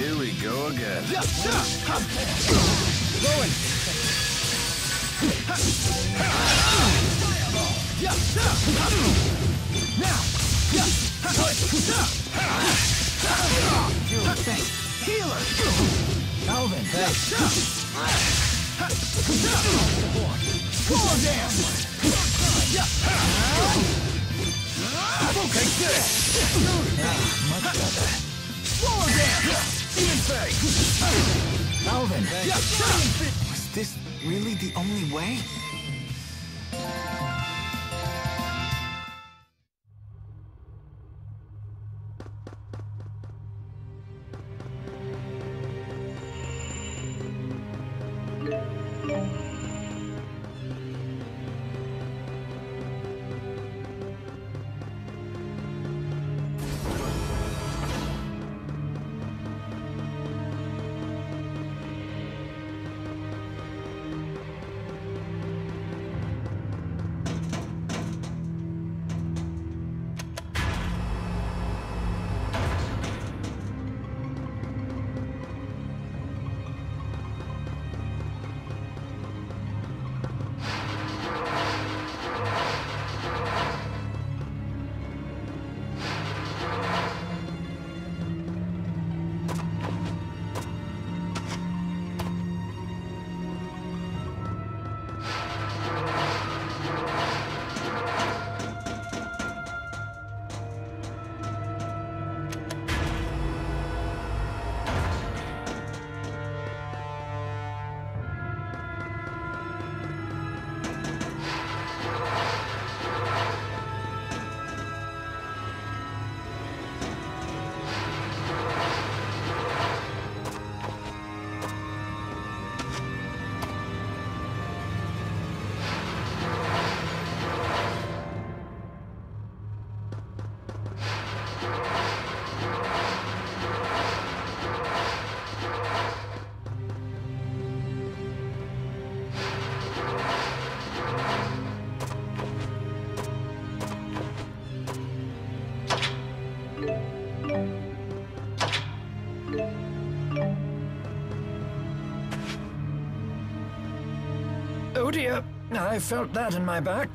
we go again. Rowen! Now! Thanks. Healer! Alvin, thanks. More down! Okay, good! Yeah, much better. Slow her down! Alvin, was this really the only way? Oh dear, I felt that in my back.